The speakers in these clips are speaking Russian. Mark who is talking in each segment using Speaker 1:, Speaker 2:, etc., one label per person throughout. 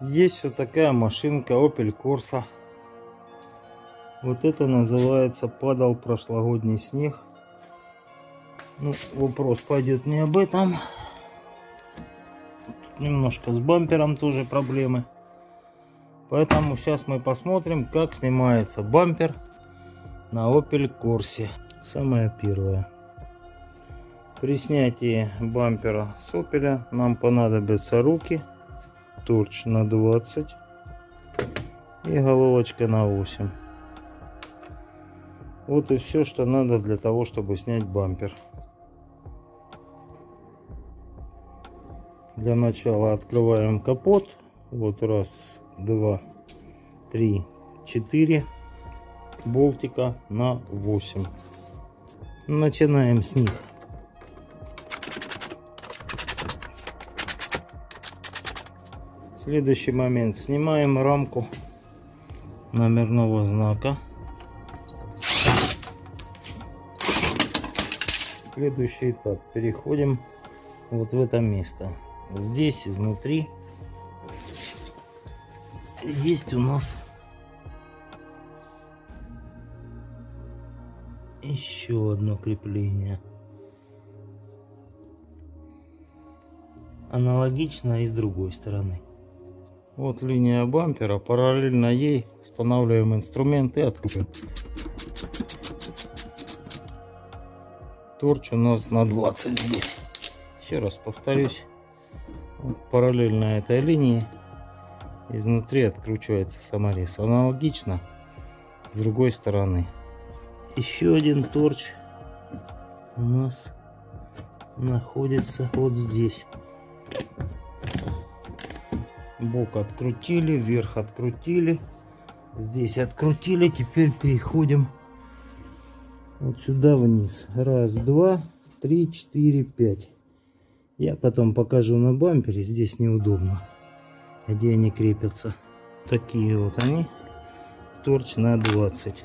Speaker 1: Есть вот такая машинка Opel Corsa. Вот это называется падал прошлогодний снег. Ну, вопрос пойдет не об этом. Тут немножко с бампером тоже проблемы. Поэтому сейчас мы посмотрим, как снимается бампер на Opel Corsa. Самое первое. При снятии бампера с Opel нам понадобятся руки торч на 20 и головочка на 8. Вот и все, что надо для того, чтобы снять бампер. Для начала открываем капот. Вот раз, два, три, четыре болтика на 8. Начинаем с них. Следующий момент. Снимаем рамку номерного знака. Следующий этап. Переходим вот в это место. Здесь изнутри есть у нас еще одно крепление. Аналогично и с другой стороны. Вот линия бампера. Параллельно ей устанавливаем инструмент и откручиваем. Торч у нас на 20 здесь. Еще раз повторюсь. Вот параллельно этой линии изнутри откручивается саморез. Аналогично с другой стороны. Еще один торч у нас находится вот здесь бок открутили вверх открутили здесь открутили теперь переходим вот сюда вниз. Раз два три четыре пять. Я потом покажу на бампере здесь неудобно где они крепятся. Такие вот они торч на 20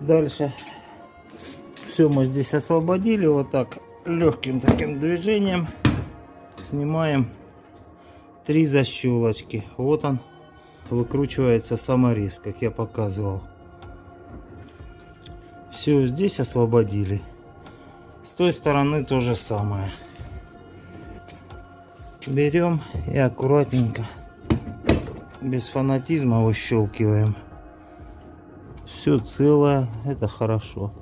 Speaker 1: дальше. Все мы здесь освободили вот так легким таким движением снимаем три защелочки. Вот он выкручивается саморез, как я показывал. Все, здесь освободили. С той стороны то же самое. Берем и аккуратненько, без фанатизма выщелкиваем. Все целое, это хорошо.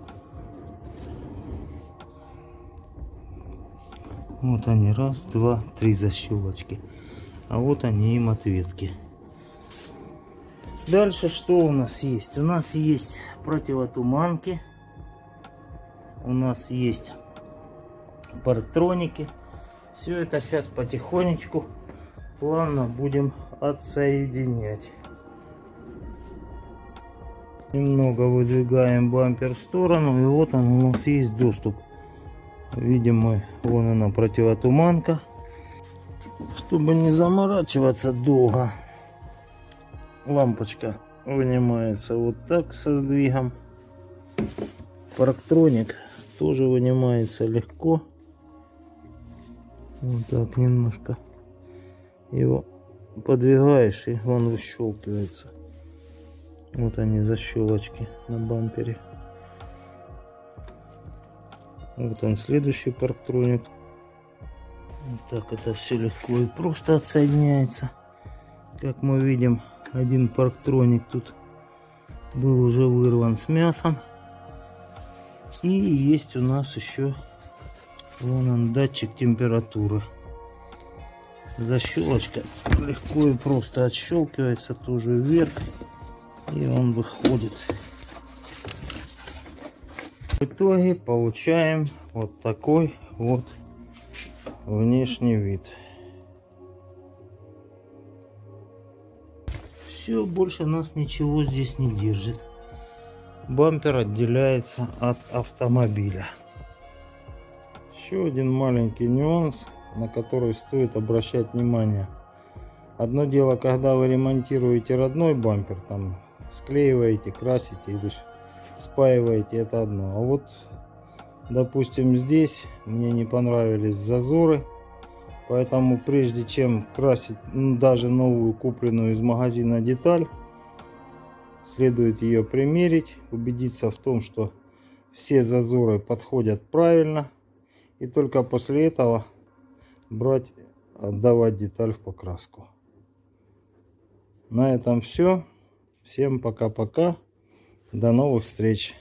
Speaker 1: Вот они, раз, два, три защелочки. А вот они им ответки. Дальше что у нас есть? У нас есть противотуманки. У нас есть парктроники. Все это сейчас потихонечку, плавно будем отсоединять. Немного выдвигаем бампер в сторону. И вот он у нас есть доступ. Видим мы, вон она противотуманка чтобы не заморачиваться долго. Лампочка вынимается вот так со сдвигом. Парктроник тоже вынимается легко. Вот так немножко его подвигаешь и он выщелкивается. Вот они защелочки на бампере. Вот он следующий парктроник вот так это все легко и просто отсоединяется. Как мы видим, один парктроник тут был уже вырван с мясом. И есть у нас еще вон он датчик температуры. Защелочка легко и просто отщелкивается тоже вверх. И он выходит. В итоге получаем вот такой вот внешний вид. Все, больше нас ничего здесь не держит. Бампер отделяется от автомобиля. Еще один маленький нюанс, на который стоит обращать внимание. Одно дело, когда вы ремонтируете родной бампер, там склеиваете, красите или спаиваете, это одно. А вот Допустим, здесь мне не понравились зазоры Поэтому прежде чем красить ну, даже новую купленную из магазина деталь, следует ее примерить, убедиться в том, что все зазоры подходят правильно. И только после этого брать, отдавать деталь в покраску. На этом все. Всем пока-пока. До новых встреч.